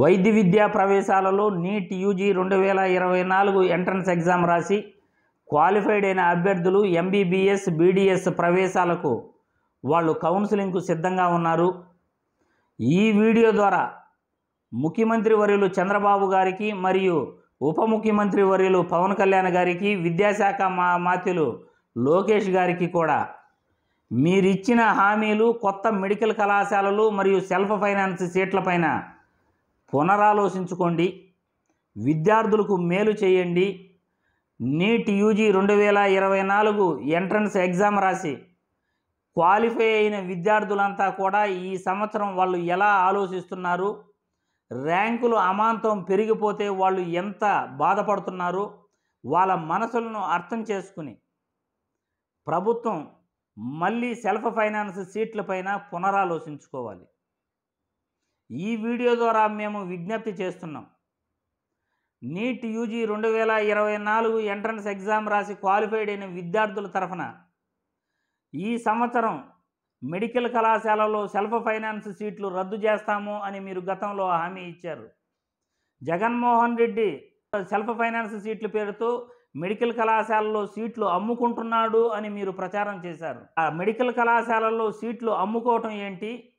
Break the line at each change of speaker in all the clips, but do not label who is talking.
వైద్య విద్యా ప్రవేశాలలో NEET UG రెండు వేల ఇరవై నాలుగు ఎంట్రన్స్ ఎగ్జామ్ రాసి క్వాలిఫైడ్ అయిన అభ్యర్థులు ఎంబీబీఎస్ బీడీఎస్ ప్రవేశాలకు వాళ్ళు కౌన్సిలింగ్కు సిద్ధంగా ఉన్నారు. ఈ వీడియో ద్వారా ముఖ్యమంత్రి వర్యులు చంద్రబాబు గారికి మరియు ఉప ముఖ్యమంత్రి వర్యులు పవన్ కళ్యాణ్ గారికి విద్యాశాఖ మా మాత్యులు లోకేష్ గారికి కూడా మీరిచ్చిన హామీలు కొత్త మెడికల్ కళాశాలలు మరియు సెల్ఫ్ ఫైనాన్స్ సీట్లపైన పునరాలోచించుకోండి. విద్యార్థులకు మేలు చేయండి. నీట్ యూజీ రెండు వేల ఇరవై నాలుగు ఎంట్రన్స్ ఎగ్జామ్ రాసి క్వాలిఫై అయిన విద్యార్థులంతా కూడా ఈ సంవత్సరం వాళ్ళు ఎలా ఆలోచిస్తున్నారు? ర్యాంకులు అమాంతం పెరిగిపోతే వాళ్ళు ఎంత బాధపడుతున్నారు? వాళ్ళ మనసులను అర్థం చేసుకుని ప్రభుత్వం మళ్ళీ సెల్ఫ్ ఫైనాన్స్ సీట్లపైన పునరాలోచించుకోవాలి. ఈ వీడియో ద్వారా మేము విజ్ఞప్తి చేస్తున్నాం. నీట్ యూజీ రెండు వేల ఇరవై నాలుగు ఎంట్రన్స్ ఎగ్జామ్ రాసి క్వాలిఫైడ్ అయిన విద్యార్థుల తరఫున ఈ సంవత్సరం మెడికల్ కళాశాలలో సెల్ఫ్ ఫైనాన్స్ సీట్లు రద్దు చేస్తాము అని మీరు గతంలో హామీ ఇచ్చారు. జగన్మోహన్ రెడ్డి సెల్ఫ్ ఫైనాన్స్ సీట్ల పేరుతో మెడికల్ కళాశాలలో సీట్లు అమ్ముకుంటున్నాడు అని మీరు ప్రచారం చేశారు. ఆ మెడికల్ కళాశాలల్లో సీట్లు అమ్ముకోవటం ఏంటి?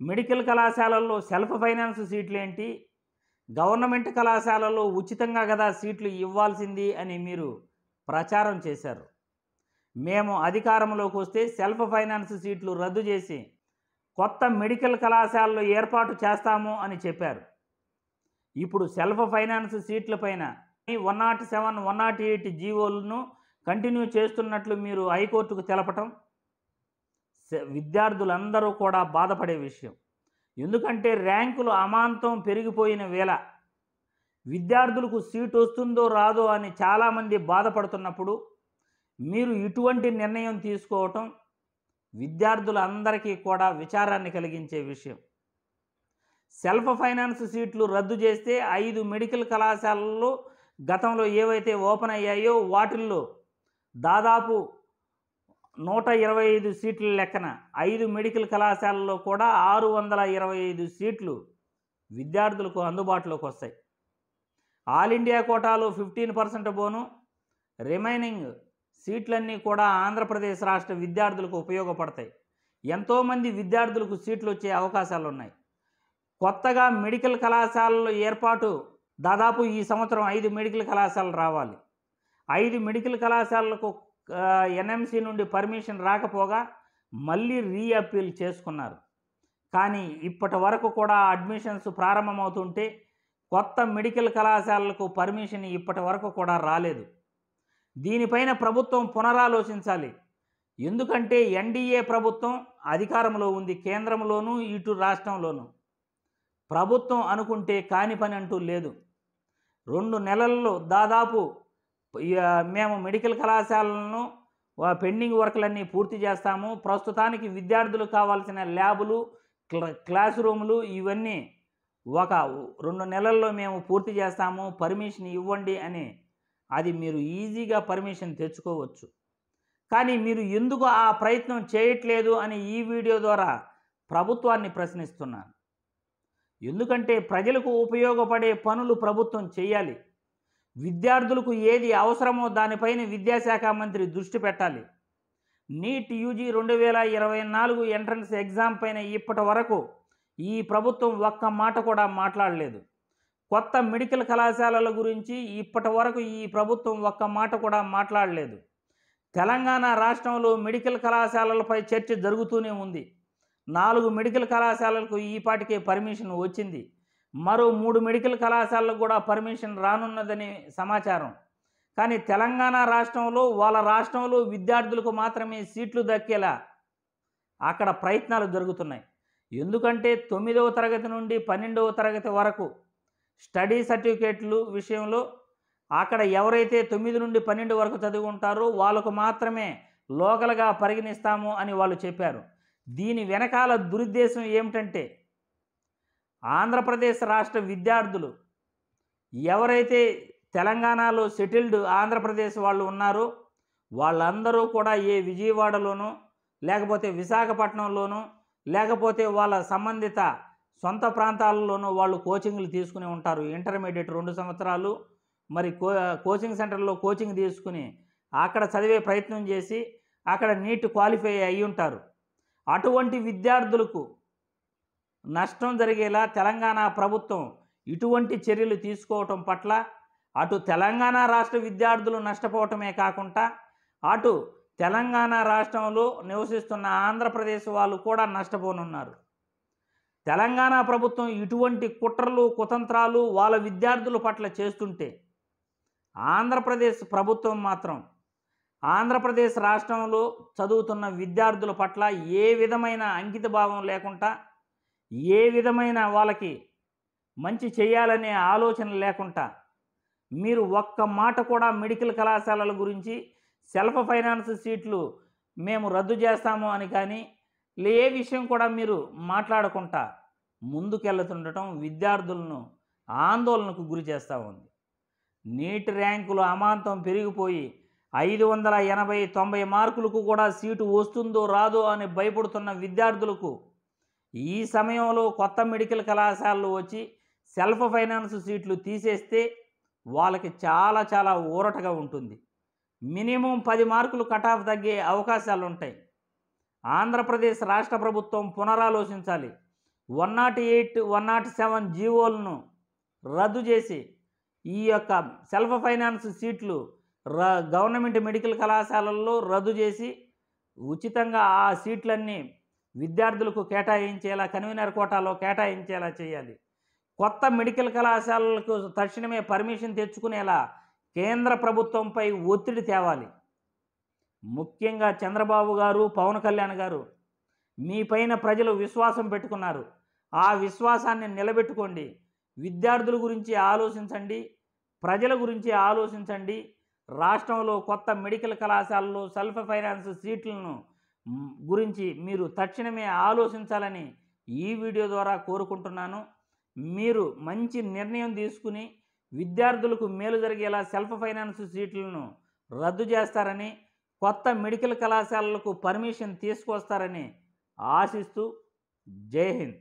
మెడికల్ కళాశాలల్లో సెల్ఫ్ ఫైనాన్స్ సీట్లు ఏంటి గవర్నమెంట్ కళాశాలలో ఉచితంగా కదా సీట్లు ఇవ్వాల్సింది అని మీరు ప్రచారం చేశారు. మేము అధికారంలోకి వస్తే సెల్ఫ్ ఫైనాన్స్ సీట్లు రద్దు చేసి కొత్త మెడికల్ కళాశాలలు ఏర్పాటు చేస్తాము అని చెప్పారు. ఇప్పుడు self finance సీట్లపైన one not seven one not eight జీవోలను continue చేస్తున్నట్లు మీరు హైకోర్టుకు తెలపటం విద్యార్థులందరూ కూడా బాధపడే విషయం. ఎందుకంటే ర్యాంకులు అమాంతం పెరిగిపోయిన వేళ విద్యార్థులకు సీట్ వస్తుందో రాదో అని చాలామంది బాధపడుతున్నప్పుడు మీరు ఇటువంటి నిర్ణయం తీసుకోవటం విద్యార్థులందరికీ కూడా విచారాన్ని కలిగించే విషయం. సెల్ఫ్ ఫైనాన్స్ సీట్లు రద్దు చేస్తే ఐదు మెడికల్ కళాశాలల్లో గతంలో ఏవైతే ఓపెన్ అయ్యాయో వాటిల్లో దాదాపు నూట ఇరవై ఐదు సీట్ల లెక్కన ఐదు మెడికల్ కళాశాలల్లో కూడా ఆరు వందల ఇరవై ఐదు సీట్లు విద్యార్థులకు అందుబాటులోకి వస్తాయి. ఆల్ ఇండియా కోటాలో ఫిఫ్టీన్ పర్సెంట్ బోను. రిమైనింగ్ సీట్లన్నీ కూడా ఆంధ్రప్రదేశ్ రాష్ట్ర విద్యార్థులకు ఉపయోగపడతాయి. ఎంతోమంది విద్యార్థులకు సీట్లు వచ్చే అవకాశాలు ఉన్నాయి. కొత్తగా మెడికల్ కళాశాలల ఏర్పాటు దాదాపు ఈ సంవత్సరం ఐదు మెడికల్ కళాశాలలు రావాలి. ఐదు మెడికల్ కళాశాలలకు ఎన్ఎంసి నుండి పర్మిషన్ రాకపోగా మళ్ళీ రీఅపీల్ చేసుకున్నారు. కానీ ఇప్పటి వరకు కూడా అడ్మిషన్స్ ప్రారంభమవుతుంటే కొత్త మెడికల్ కళాశాలలకు పర్మిషన్ ఇప్పటి వరకు కూడా రాలేదు. దీనిపైన ప్రభుత్వం పునరాలోచించాలి. ఎందుకంటే ఎన్డీఏ ప్రభుత్వం అధికారంలో ఉంది కేంద్రంలోనూ ఇటు రాష్ట్రంలోనూ. ప్రభుత్వం అనుకుంటే కాని పని అంటూ లేదు. రెండు నెలల్లో దాదాపు మేము మెడికల్ కళాశాలను పెండింగ్ వర్క్లన్నీ పూర్తి చేస్తాము. ప్రస్తుతానికి విద్యార్థులకు కావాల్సిన ల్యాబులు క్లాస్ రూములు ఇవన్నీ ఒక రెండు నెలల్లో మేము పూర్తి చేస్తాము. పర్మిషన్ ఇవ్వండి అని అది మీరు ఈజీగా పర్మిషన్ తెచ్చుకోవచ్చు. కానీ మీరు ఎందుకు ఆ ప్రయత్నం చేయట్లేదు అని ఈ వీడియో ద్వారా ప్రభుత్వాన్ని ప్రశ్నిస్తున్నాను. ఎందుకంటే ప్రజలకు ఉపయోగపడే పనులు ప్రభుత్వం చేయాలి. విద్యార్థులకు ఏది అవసరమో దానిపైన విద్యాశాఖ మంత్రి దృష్టి పెట్టాలి. నీట్ యూజీ రెండు వేల ఇరవై నాలుగు ఎంట్రన్స్ ఎగ్జామ్ పైన ఇప్పటి వరకు ఈ ప్రభుత్వం ఒక్క మాట కూడా మాట్లాడలేదు. కొత్త మెడికల్ కళాశాలల గురించి ఇప్పటి వరకు ఈ ప్రభుత్వం ఒక్క మాట కూడా మాట్లాడలేదు. తెలంగాణ రాష్ట్రంలో మెడికల్ కళాశాలలపై చర్చ జరుగుతూనే ఉంది. నాలుగు మెడికల్ కళాశాలలకు ఈ పాటికే పర్మిషన్ వచ్చింది. మరో మూడు మెడికల్ కళాశాలకు కూడా పర్మిషన్ రానున్నదని సమాచారం. కానీ తెలంగాణ రాష్ట్రంలో వాళ్ళ రాష్ట్రంలో విద్యార్థులకు మాత్రమే సీట్లు దక్కేలా అక్కడ ప్రయత్నాలు జరుగుతున్నాయి. ఎందుకంటే తొమ్మిదవ తరగతి నుండి పన్నెండవ తరగతి వరకు స్టడీ సర్టిఫికేట్లు విషయంలో అక్కడ ఎవరైతే తొమ్మిది నుండి పన్నెండు వరకు చదువుకుంటారో వాళ్ళకు మాత్రమే లోకల్గా పరిగణిస్తాము అని వాళ్ళు చెప్పారు. దీని వెనకాల దురుద్దేశం ఏమిటంటే ఆంధ్రప్రదేశ్ రాష్ట్ర విద్యార్థులు ఎవరైతే తెలంగాణలో సెటిల్డ్ ఆంధ్రప్రదేశ్ వాళ్ళు ఉన్నారో వాళ్ళందరూ కూడా ఏ విజయవాడలోనూ లేకపోతే విశాఖపట్నంలోనూ లేకపోతే వాళ్ళ సంబంధిత సొంత ప్రాంతాలలోనూ వాళ్ళు కోచింగ్లు తీసుకుని ఉంటారు. ఇంటర్మీడియట్ రెండు సంవత్సరాలు మరి కో కోచింగ్ సెంటర్లో కోచింగ్ తీసుకుని అక్కడ చదివే ప్రయత్నం చేసి అక్కడ నీట్ క్వాలిఫై అయి ఉంటారు. అటువంటి విద్యార్థులకు నష్టం జరిగేలా తెలంగాణ ప్రభుత్వం ఇటువంటి చర్యలు తీసుకోవటం పట్ల అటు తెలంగాణ రాష్ట్ర విద్యార్థులు నష్టపోవటమే కాకుండా అటు తెలంగాణ రాష్ట్రంలో నివసిస్తున్న ఆంధ్రప్రదేశ్ వాళ్ళు కూడా నష్టపోనున్నారు. తెలంగాణ ప్రభుత్వం ఇటువంటి కుట్రలు కుతంత్రాలు వాళ్ళ విద్యార్థుల పట్ల చేస్తుంటే ఆంధ్రప్రదేశ్ ప్రభుత్వం మాత్రం ఆంధ్రప్రదేశ్ రాష్ట్రంలో చదువుతున్న విద్యార్థుల పట్ల ఏ విధమైన అంకిత భావం లేకుండా ఏ విధమైన వాళ్ళకి మంచి చేయాలనే ఆలోచన లేకుండా మీరు ఒక్క మాట కూడా మెడికల్ కళాశాలల గురించి సెల్ఫ్ ఫైనాన్స్ సీట్లు మేము రద్దు చేస్తాము అని కానీ ఏ విషయం కూడా మీరు మాట్లాడకుండా ముందుకెళ్తుండటం విద్యార్థులను ఆందోళనకు గురి చేస్తూ ఉంది. నీట్ ర్యాంకులు అమాంతం పెరిగిపోయి ఐదు వందల ఎనభై తొంభై మార్కులకు కూడా సీటు వస్తుందో రాదో అని భయపడుతున్న విద్యార్థులకు ఈ సమయంలో కొత్త మెడికల్ కళాశాలలు వచ్చి సెల్ఫ్ ఫైనాన్స్ సీట్లు తీసేస్తే వాళ్ళకి చాలా చాలా ఊరటగా ఉంటుంది. మినిమం పది మార్కులు కట్ ఆఫ్ తగ్గే అవకాశాలు ఉంటాయి. ఆంధ్రప్రదేశ్ రాష్ట్ర ప్రభుత్వం పునరాలోచించాలి. One not eight one not seven జీవోలను రద్దు చేసి ఈ యొక్క సెల్ఫ్ ఫైనాన్స్ సీట్లు ర గవర్నమెంట్ మెడికల్ కళాశాలల్లో రద్దు చేసి ఉచితంగా ఆ సీట్లన్నీ విద్యార్థులకు కేటాయించేలా కన్వీనర్ కోటాలో కేటాయించేలా చేయాలి. కొత్త మెడికల్ కళాశాలలకు తక్షణమే పర్మిషన్ తెచ్చుకునేలా కేంద్ర ప్రభుత్వంపై ఒత్తిడి తేవాలి. ముఖ్యంగా చంద్రబాబు గారు పవన్ కళ్యాణ్ గారు మీపైన ప్రజలు విశ్వాసం పెట్టుకున్నారు. ఆ విశ్వాసాన్ని నిలబెట్టుకోండి. విద్యార్థుల గురించి ఆలోచించండి. ప్రజల గురించి ఆలోచించండి. రాష్ట్రంలో కొత్త మెడికల్ కళాశాలలో సెల్ఫ్ ఫైనాన్స్ సీట్లను గురించి మీరు తక్షణమే ఆలోచించాలని ఈ వీడియో ద్వారా కోరుకుంటున్నాను. మీరు మంచి నిర్ణయం తీసుకుని విద్యార్థులకు మేలు జరిగేలా సెల్ఫ్ ఫైనాన్స్ సీట్లను రద్దు చేస్తారని కొత్త మెడికల్ కళాశాలలకు పర్మిషన్ తీసుకొస్తారని ఆశిస్తూ జై హింద్.